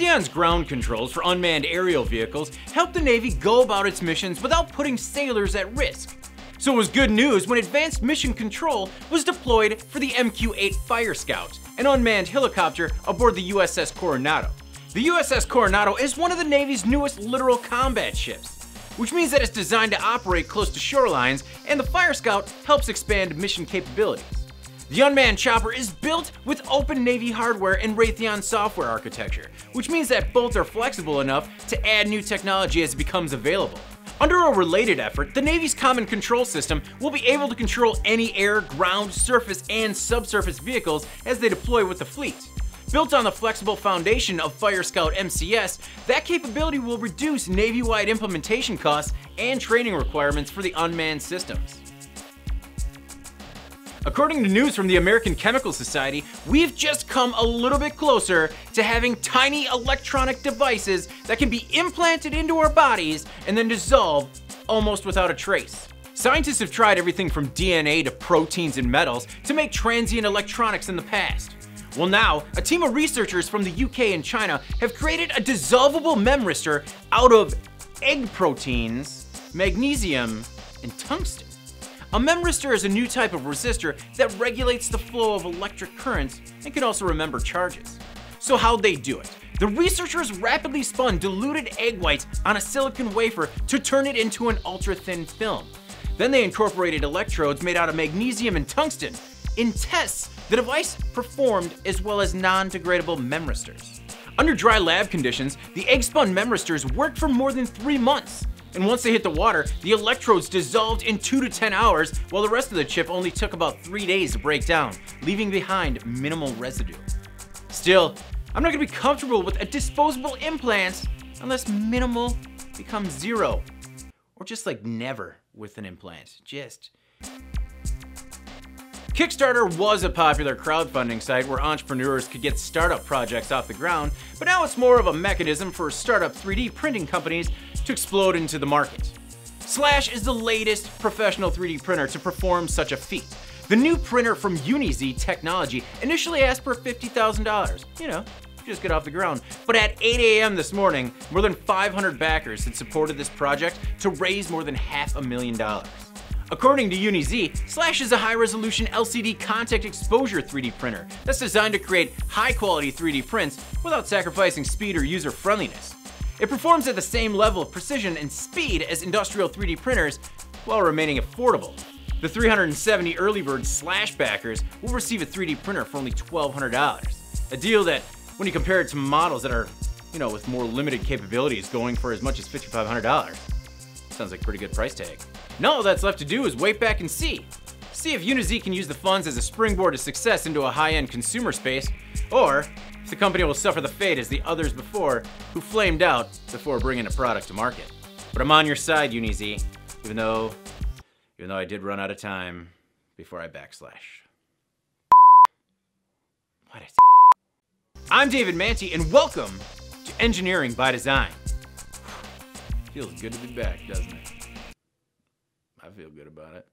Raytheon's ground controls for unmanned aerial vehicles help the Navy go about its missions without putting sailors at risk. So it was good news when Advanced Mission Control was deployed for the MQ-8 Fire Scout, an unmanned helicopter aboard the USS Coronado. The USS Coronado is one of the Navy's newest littoral combat ships, which means that it's designed to operate close to shorelines, and the Fire Scout helps expand mission capabilities. The unmanned chopper is built with Open Navy hardware and Raytheon software architecture, which means that both are flexible enough to add new technology as it becomes available. Under a related effort, the Navy's Common Control System will be able to control any air, ground, surface, and subsurface vehicles as they deploy with the fleet. Built on the flexible foundation of Fire Scout MCS, that capability will reduce Navy-wide implementation costs and training requirements for the unmanned systems. According to news from the American Chemical Society, we've just come a little bit closer to having tiny electronic devices that can be implanted into our bodies and then dissolve almost without a trace. Scientists have tried everything from DNA to proteins and metals to make transient electronics in the past. Well now, a team of researchers from the UK and China have created a dissolvable memristor out of egg proteins, magnesium, and tungsten. A memristor is a new type of resistor that regulates the flow of electric currents and can also remember charges. So how'd they do it? The researchers rapidly spun diluted egg whites on a silicon wafer to turn it into an ultra-thin film. Then they incorporated electrodes made out of magnesium and tungsten. In tests, the device performed as well as non-degradable memristors. Under dry lab conditions, the egg-spun memristors worked for more than three months. And once they hit the water, the electrodes dissolved in 2 to 10 hours, while the rest of the chip only took about 3 days to break down, leaving behind minimal residue. Still, I'm not gonna be comfortable with a disposable implant unless minimal becomes zero. Or just like never with an implant. Just. Kickstarter was a popular crowdfunding site where entrepreneurs could get startup projects off the ground, but now it's more of a mechanism for startup 3D printing companies to explode into the market. Slash is the latest professional 3D printer to perform such a feat. The new printer from Uniz Technology initially asked for $50,000. You know, just get off the ground. But at 8 a.m. this morning, more than 500 backers had supported this project to raise more than half a million dollars. According to Uniz, Slash is a high-resolution LCD contact exposure 3D printer that's designed to create high-quality 3D prints without sacrificing speed or user-friendliness. It performs at the same level of precision and speed as industrial 3D printers while remaining affordable. The 370 early bird Slash backers will receive a 3D printer for only $1,200. A deal that, when you compare it to models that are, you know, with more limited capabilities going for as much as $5,500, sounds like a pretty good price tag. Now all that's left to do is wait back and see. See if Uniz can use the funds as a springboard to success into a high-end consumer space, or if the company will suffer the fate as the others before who flamed out before bringing a product to market. But I'm on your side, Uniz, even though, even though I did run out of time before I backslash. What I'm David Mantey, and welcome to Engineering by Design. Feels good to be back, doesn't it? I feel good about it.